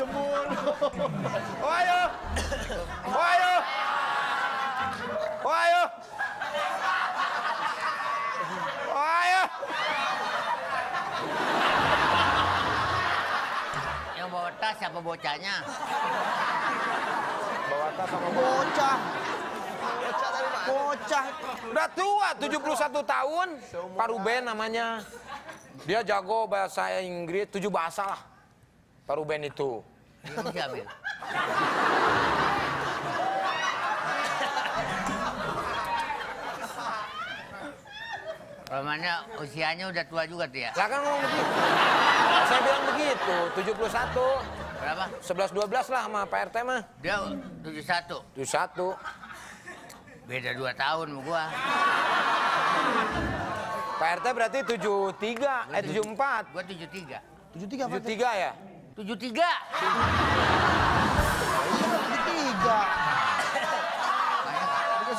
Oh ayo. Oh ayo. Oh ayo. Oh ayo. Yang bawa tas siapa bocahnya? Bawa tas sama bocah. Bocah. Bocah. Udah tua 71 tahun. Paruben namanya. Dia jago bahasa Inggris, tujuh bahasa lah. Pak Ruben itu. Dia mesti ambil. Romanya usianya udah tua juga tuh ya? Lah kan ngomong begitu. Saya bilang begitu, 71. Berapa? 11 12 lah sama Pak RT mah. Dia 71. 71. Beda 2 tahun sama gua. Pak RT berarti 73, eh 74. Gua 73. 73 apa? 73 ya? 73. Tiga.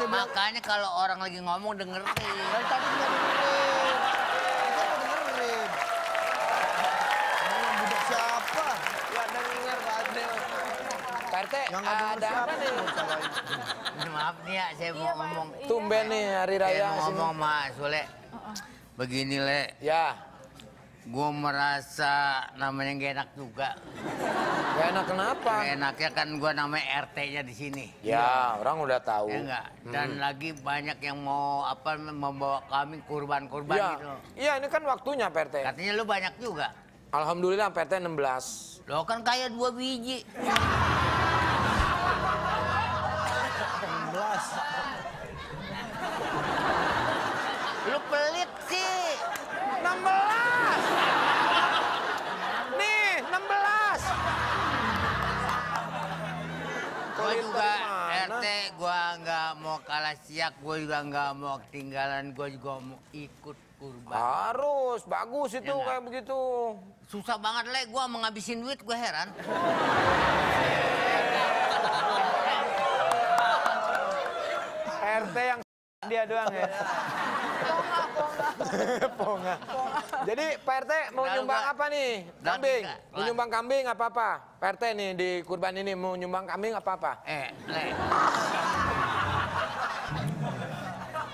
Makanya kalau orang lagi ngomong dengerin. Dari tadi nggak dengerin. Kita mau dengerin. Ngomong budak siapa? Ya denger Pak. Pak RT, Yang nggak ada apa nih? Maaf nih ya, saya mau ngomong. Tumben nih hari Saya raya mau sini. ngomong sama Sule. Begini le, Ya, gue merasa namanya gak enak juga. gak enak kenapa? Gak enaknya kan gue namanya RT-nya di sini. Ya, orang udah tahu. Ya enggak. Dan lagi banyak yang mau apa membawa kami kurban-kurban Iya, gitu. iya ini kan waktunya Pak RT. Katanya lu banyak juga. Alhamdulillah Pak RT 16. Lo kan kayak dua biji. Nggak mau kalah siak, gue juga nggak mau ketinggalan, gue juga mau ikut kurban. Harus, bagus itu Ya kayak begitu. Susah banget le, gue mau ngabisin duit, gue heran. RT yang dia doang ya. Ponga. Jadi Pak RT mau nyumbang apa nih? Kambing. Mau nyumbang kambing apa apa? Pak RT nih di kurban ini mau nyumbang kambing apa apa? Eh, le.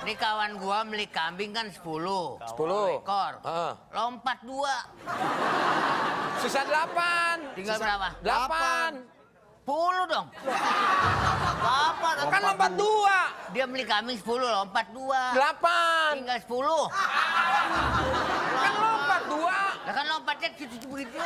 Ini kawan gua beli kambing kan 10. 10. ekor. Heeh. Lompat dua. Sisa 8. Tinggal berapa? 8. 10 dong. Apa? Kan lompat 2. Dia beli kambing 10, lompat dua. 8. Tinggal 10. Kan lompat 2. Lah kan lompatnya gitu begitu.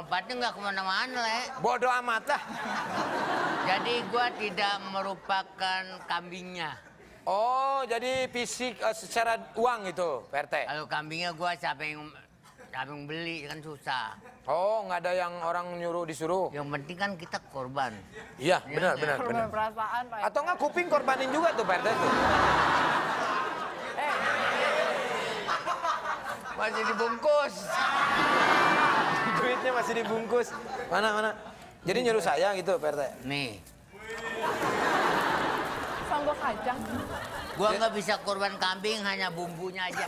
Lompatnya nggak ke mana-mana, Le. Bodoh amat lah. Jadi gua tidak merupakan kambingnya. Oh, jadi fisik eh, secara uang itu, Pak RT. Kalau kambingnya gua siapa yang siapa yang beli kan susah. Oh, nggak ada yang orang nyuruh disuruh. Yang penting kan kita korban. Iya, benar, iya. benar, benar. Korban perasaan, Pak. Atau nggak kuping korbanin juga tuh Pak RT tuh. Masih dibungkus. Duitnya masih dibungkus. Mana, mana? Jadi nyuruh saya gitu, Pak RT. Nih, Sambal kacang. gua nggak bisa korban kambing hanya bumbunya aja.